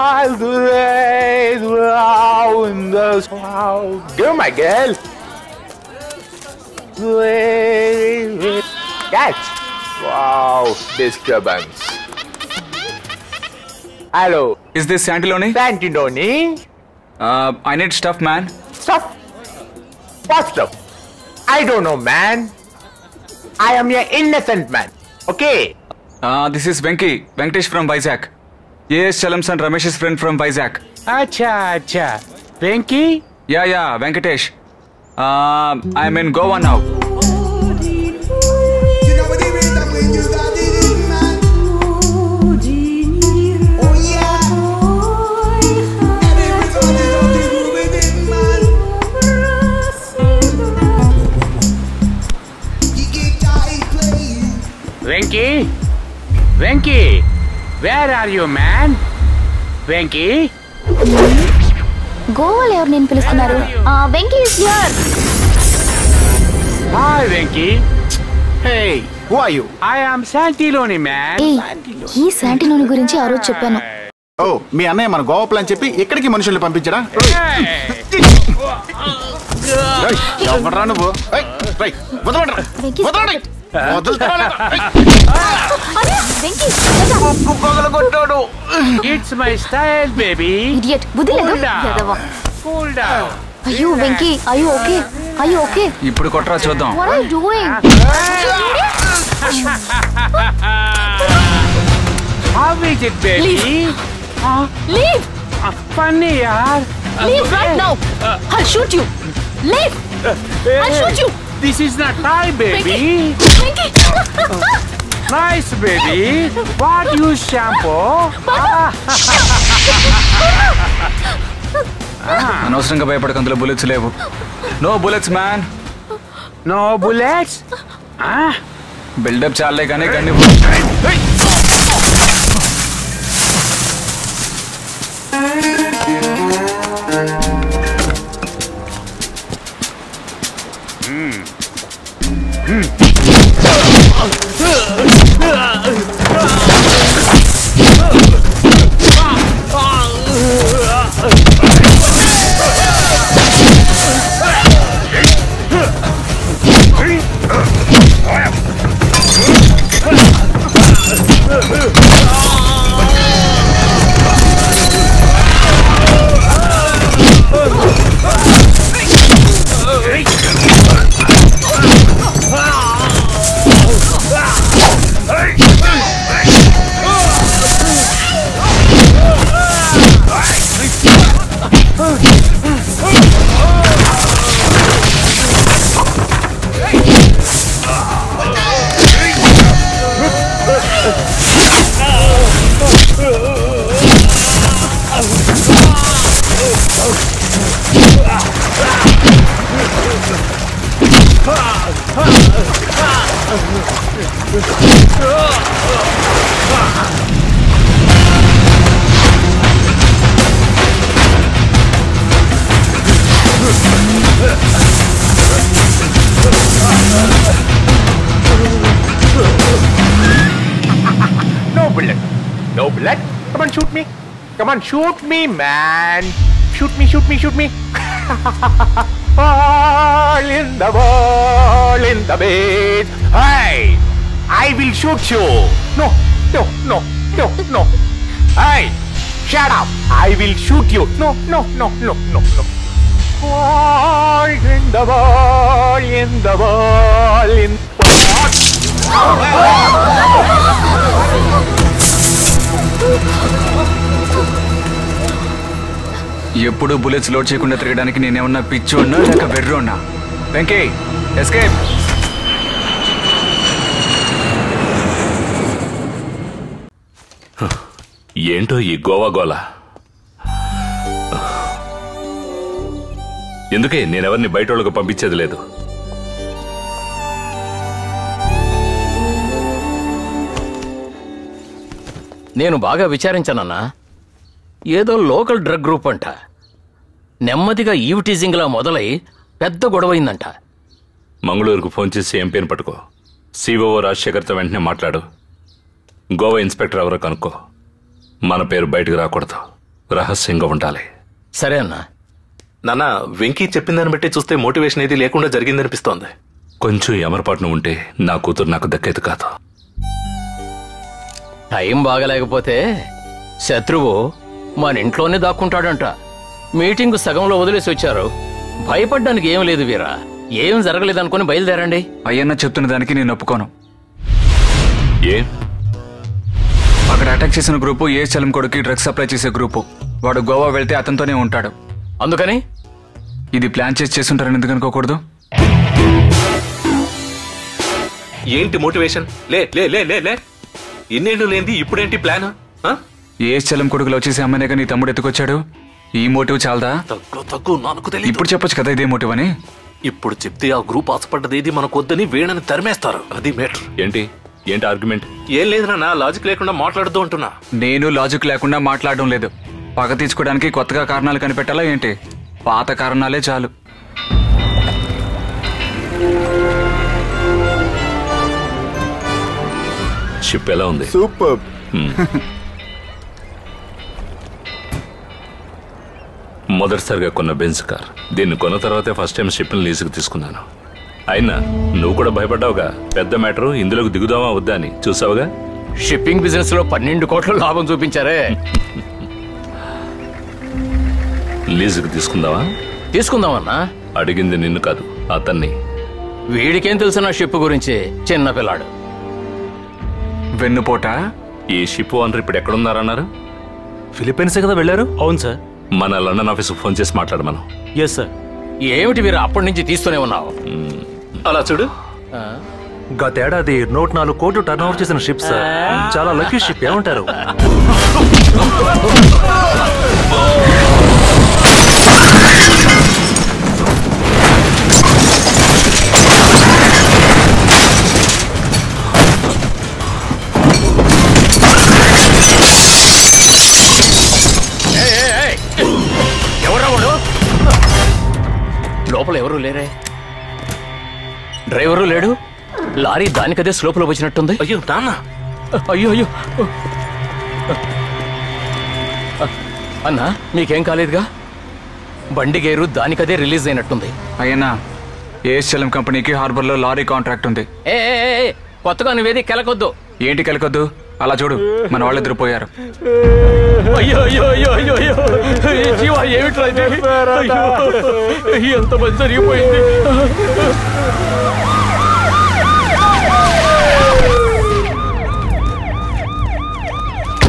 All the way around those clouds. My girl. Catch! Wow, disturbance. Hello. Is this Santiloni? Santiloni? Uh, I need stuff, man. Stuff? What stuff? I don't know, man. I am an innocent man. Okay. Uh, this is Venki. Venkatesh from Vizag. Yes, Chalamsan, Ramesh's friend from Vizag. Acha, acha. Venki? Yeah, yeah, Venkatesh. Uh, I'm in Goa now. Are you, man? Venki? గోవాలో ఎవరు నేను పిలుస్తున్నారు Venky is here Hi, Venki. Hey, who are you? I am Santiloni, man. ఏ ఈ శాంటిలోని గురించి ఆ రోజు చెప్పాను ఓ మీ అన్నయ్య మన గోవా ప్లాన్ చెప్పి ఎక్కడికి మనుషుల్ని పంపించడా Hey. ఎవడరా నువ్వు ఇడియట్ Cool down. ఎదవ. Cool down. అయ్యో వెంకీ అయ్యో ఓకే అయ్యో ఓకే ఇప్పుడు కొట్రా చూద్దాం what are doing How is it, baby? Huh? Leave Uh, funny, yaar. Leave right now I shoot you leave I'll shoot you. This is not Thai, baby. Venky Nice, baby. What use shampoo? అనవసరంగా భయపడక అందులో bullets లేవు no bullets man No bullets? Ah? Buildup చాలే కానీ గన్ని No bullet. No bullet. Come on, shoot me. Come on, shoot me, man. Shoot me, shoot me, shoot me. all in the wall, in the bed. Hey, I will shoot you. No, no, no, no, no. Hey, shut up. I will shoot you. No, no, no, no, no, no. All in the wall, in the wall, in what? ఎప్పుడు bullets load చేయకుండా తిరగడానికి నేనేమన్నా పిచ్చి ఉన్నా లేక ఉన్నా Venky escape ఏంటో ఈ గోవా గోల ఎందుకే నేనెవరిని బయట వాళ్ళకు పంపించేది లేదు? నేను బాగా విచారించానన్నా. ఏదో లోకల్ డ్రగ్ గ్రూప్ అంట. నెమ్మదిగా ఈవ్ టీజింగ్లా మొదలై పెద్ద గొడవైందంట. మంగళూరుకు ఫోన్ చేసి ఎంపీని పట్టుకో. సిఓఓ రాజశేఖర్తో వెంటనే మాట్లాడు. గోవా ఇన్స్పెక్టర్ ఎవరో కనుక్కో. మన పేరు బయటకు రాకూడదు. రహస్యంగా ఉండాలి. సరే అన్నా. నాన్న వెంకీ చెప్పిన దాన్ని బట్టి చూస్తే మోటివేషన్ ఏది లేకుండా జరిగిందనిపిస్తోంది. కొంచెం ఎమరపాటున ఉంటే నా కూతురు నాకు దక్కేది కాదు. టైం బాగలేకపోతే శత్రువు మన ఇంట్లోనే దాక్కుంటాడంట. మీటింగ్ సగంలో వదిలేసి వచ్చారు. భయపడ్డానికి ఏం లేదు వీరా. ఏం జరగలేదనుకుని బయలుదేరండి. అయ్యన్న చెప్తున్న దానికి నేను ఒప్పుకోను. ఏ? అక్కడ అటాక్ చేసిన గ్రూపు ఏ చలం కొడుకు డ్రగ్స్ సప్లై చేసే గ్రూపు. వాడు గోవా వెళ్తే అతనితోనే ఉంటాడు. అందుకని? ఇది ప్లాన్ చేసి చేస్తుంటారని ఎందుకు అనుకోకూడదు? ఏంటి మోటివేషన్? లే లే లే లే లే. ఇన్నేళ్ళు లేనిది ఇప్పుడేంటి ప్లాన్? ఆ? ఏ చలం కొడుకులు వచ్చేసి అమ్మనేగా నీ తమ్ముడు ఎత్తుకొచ్చాడు? ఈ మోటివ్ చాలదా? తగ్గు తగ్గు నాకు తెలియదు ఇప్పుడు చెప్పొచ్చు కదా ఇదే మోటివ్ అని? ఇప్పుడు చెప్తే ఆ గ్రూప్ ఆశపడ్డది ఏది మనకొద్దని వీణని తరిమేస్తారు. అది మేటర్ ఏంటి? ఏంటి ఆర్గ్యుమెంట్ ఏం లేదు నాన్న లాజిక్ లేకుండా మాట్లాడుతూ ఉంటున్నా నేను లాజిక్ లేకుండా మాట్లాడడం లేదు. పగ తీర్చుకోవడానికి కొత్తగా కారణాలు కనిపెట్టాలా ఏంటి? పాత కారణాలే చాలు. షిప్ ఎలా ఉంది? సూపర్ మొదటిసారిగా కొన్న బెంజ్ కార్. దీన్ని కొన్న తర్వాతే ఫస్ట్ టైం షిప్ని లీజుకు తీసుకున్నాను. అయినా నువ్వు కూడా భయపడ్డావుగా? పెద్ద మ్యాటరు ఇందులోకి దిగుదామా వద్దా అని? చూసావుగా? షిప్పింగ్ బిజినెస్లో పన్నెండు కోట్ల లాభం చూపించారే. లీజుకు తీసుకుందామా? తీసుకుందామన్నా? అడిగింది నిన్ను కాదు అతన్ని. వీడికేం తెలుసు నా షిప్ గురించి? చిన్న పిల్లాడు. వెన్నుపోట? ఈ షిప్ ఓనర్ ఇప్పుడు ఎక్కడున్నారన్నారు? ఫిలిప్పీన్స్ కదా వెళ్ళారు? అవును సార్. మన లండన్ ఆఫీస్కి ఫోన్ చేసి మాట్లాడమను. ఎస్ సార్ ఏమిటి వీరు అప్పటి నుంచి తీస్తూనే ఉన్నావు? అలా చూడు. గతేడాది నూట నాలుగు కోట్లు టర్న్ ఓవర్ చేసిన షిప్ సార్ చాలా లక్కీ షిప్ ఏమంటారు? లోపల ఎవరు లేరే. డ్రైవరు లేడు? లారీ దానికదే స్లోపులో వచ్చినట్టుంది. అయ్యో నాన్న. అయ్యో అయ్యో. అన్నా మీకేం కాలేదుగా? బండి గేరు దానికదే రిలీజ్ అయినట్టుంది. అయ్యన్నా ఏ చలం కంపెనీకి హార్బర్లో లారీ కాంట్రాక్ట్ ఉంది. ఏ, కొత్తగా నువ్వేది కెలకొద్దు. ఏంటి కలికొద్దు? అలా చూడు మన వాళ్ళిద్దరు పోయారు. అయ్యో అయ్యో అయ్యో అయ్యో అయ్యో. ఈ జీవ ఏమిట్రా ఇది? అయ్యో, ఎంత మంది జరిగిపోయింది.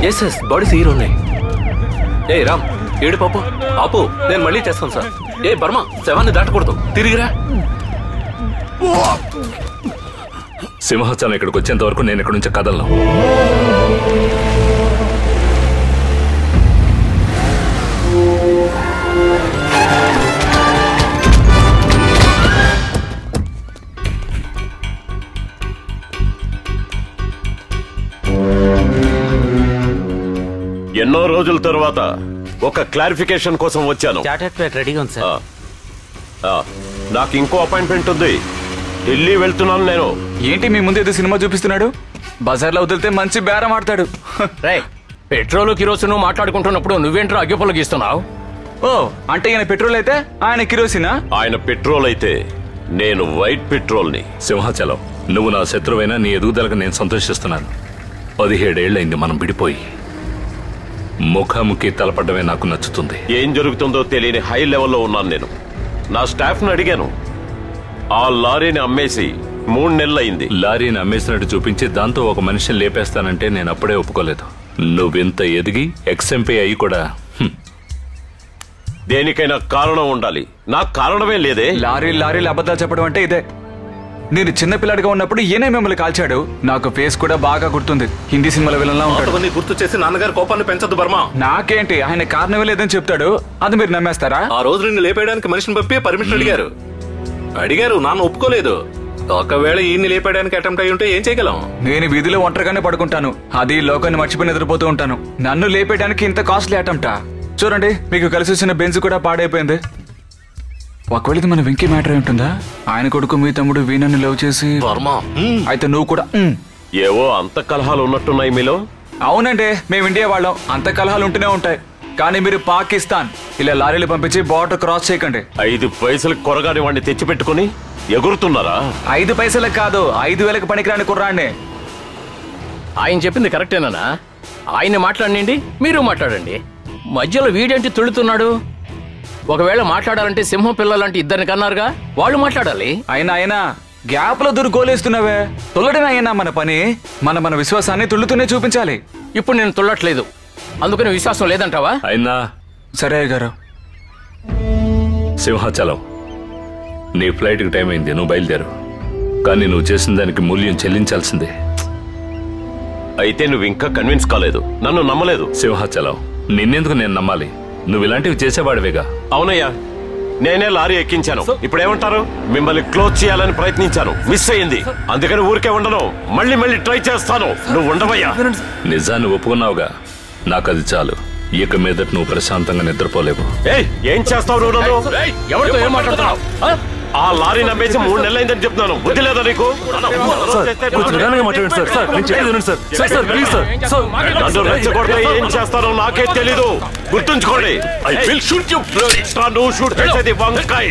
ఎస్ ఎస్ బాడీస్ హీరో ఉన్నాయి ఏ రామ్ ఏడు పాపు. ఆపు నేను మళ్ళీ చేస్తాను సార్ ఏ బర్మ శవాన్ని దాటకూడదు. తిరిగిరా. సింహాచలం ఇక్కడికి వచ్చేంత వరకు నేను ఇక్కడ నుంచి కదలను. ఎన్నో రోజుల తర్వాత ఒక క్లారిఫికేషన్ కోసం వచ్చాను. రెడీగా ఉంది సార్. నాకు ఇంకో అపాయింట్మెంట్ ఉంది. ఢిల్లీ వెళ్తున్నాను నేను. ఏంటి మీ ముందు ఏదో సినిమా చూపిస్తున్నాడు? బజార్లో వదిలితే మంచి బేరం ఆడతాడు. రే పెట్రోల్ కిరోసిన్ మాట్లాడుకుంటున్నప్పుడు నువ్వేంట్రా అగ్గిపుల్ల గీస్తున్నావు? ఓ అంటే ఈయన పెట్రోల్ అయితే ఆయన కిరోసినా? ఆయన పెట్రోల్ అయితే నేను వైట్ పెట్రోల్ని. సింహాచలం నువ్వు నా శత్రువైనా నీ ఎదుగుదలకు నేను సంతోషిస్తున్నాను. పదిహేడేళ్ళైంది మనం విడిపోయి. ముఖాముఖి తలపడమే నాకు నచ్చుతుంది. ఏం జరుగుతుందో తెలియని హై లెవెల్లో ఉన్నాను నేను. నా స్టాఫ్ను అడిగాను. ఆ లారీని అమ్మేసి మూడు నెలలైంది. లారీని అమ్మేసినట్టు చూపించి దాంతో ఒక మనిషిని లేపేస్తానంటే నేను అప్పుడే ఒప్పుకోలేదు. నువ్వింత ఎదిగి ఎక్స్ఎంపీ అయ్యి కూడా దేనికైనా కారణం ఉండాలి. నాకు కారణమే లేదే. లారీ లారీలు అబద్ధాలు చెప్పడం అంటే ఇదే. నేను చిన్న పిల్లాడిగా ఉన్నప్పుడు ఈయనే మిమ్మల్ని కాల్చాడు. నాకు ఫేస్ కూడా బాగా గుర్తుంది. హిందీ సినిమాలో విలన్లా ఉంటాడు. గుర్తు చేసి నాన్నగారి కోపాన్ని పెంచద్దు బర్మ. నాకేంటి? ఆయన కారణమే లేదని చెప్తాడు. అది మీరు నమ్మేస్తారా? ఆ రోజు నిన్ను లేపేయడానికి మనిషిని పంపి పర్మిషన్ అడిగారు. అడిగారు నాన్న ఒప్పుకోలేదు. ఒకవేళ ఈయన్ని లేపేయడానికి అటెంప్ట్ అయి ఉంటే ఏం చేయగలం? నేను వీధిలో ఒంటరిగానే పడుకుంటాను. అది లోకాన్ని మర్చిపోయి నిద్రపోతూ ఉంటాను. నన్ను లేపేయడానికి ఇంత కాస్ట్లీ అటెంప్టా చూడండి మీకు కలిసి వచ్చిన బెంజ్ కూడా పాడైపోయింది. ఒకవేళ ఇది మన వెంకీ మ్యాటర్ ఉంటుందా? ఆయన కొడుకు మీ తమ్ముడు వీణన్ని లవ్ చేసి వర్మ అయితే నువ్వు కూడా. ఏవో అంత కలహాలు ఉన్నట్టున్నాయి మీలో? అవునండి మేము ఇండియా వాళ్ళం. అంత కలహాలు ఉంటూనే ఉంటాయి. కానీ మీరు పాకిస్తాన్. ఇలా లారీలు పంపించి బార్డర్ క్రాస్ చేయకండి. ఐదు పైసలు కొరగాని వాడిని తెచ్చిపెట్టుకుని ఎగురుతున్నారా? ఐదు పైసలకు కాదు ఐదు వేలకు పనికిరాని కుర్రాడిని. ఆయన చెప్పింది కరెక్టేనా ఆయన మాట్లాడండి మీరు మాట్లాడండి. మధ్యలో వీడేంటి తుడుతున్నాడు? ఒకవేళ మాట్లాడాలంటే సింహం పిల్లలంటే ఇద్దరిని కన్నారుగా? వాళ్ళు మాట్లాడాలి. అయినా అయినా గ్యాప్లో దూరు గోలేస్తున్నావే తుల్లడమే అయినా మన పని మన మన విశ్వాసాన్ని తుళ్ళుతూనే చూపించాలి. ఇప్పుడు నేను తుళ్ళట్లేదు. అందుకని విశ్వాసం లేదంటావా? అయినా సరే గారు సింహాచలం నీ ఫ్లైట్కి టైం అయింది నువ్వు బయలుదేరు. కానీ నువ్వు చేసిన దానికి మూల్యం చెల్లించాల్సిందే. అయితే నువ్వు ఇంకా కన్విన్స్ కాలేదు నన్ను నమ్మలేదు. సింహాచలం నిన్నెందుకు నేను నమ్మాలి? నువ్వు ఇలాంటివి చేసేవాడివేగా? అవునయ్యా నేనే లారీ ఎక్కించాను. ఇప్పుడు ఏమంటారు మిమ్మల్ని క్లోజ్ చేయాలని ప్రయత్నించాను. మిస్ అయింది అందుకని ఊరికే ఉండను. మళ్ళీ మళ్ళీ ట్రై చేస్తాను. నువ్వు ఉండవయ్యా. నిజాన్ని ఒప్పుకున్నావుగా. నాకు అది చాలు. ఇక మీదట నువ్వు ప్రశాంతంగా నిద్రపోలేవు. ఏయ్ ఏం చేస్తావు నువ్వు? ఎవరితో ఏం మాట్లాడుతున్నావు? ఆ? లారీ నమ్మేసి మూడు నెలలైందని చెప్తున్నాను. బుద్ధి లేదా నీకు? నన్ను రెచ్చగొడితే ఏం చేస్తానో నాకే తెలీదు. గుర్తుంచుకోండి. I will shoot you. నువ్వు షూట్ చేసేది వంకాయ.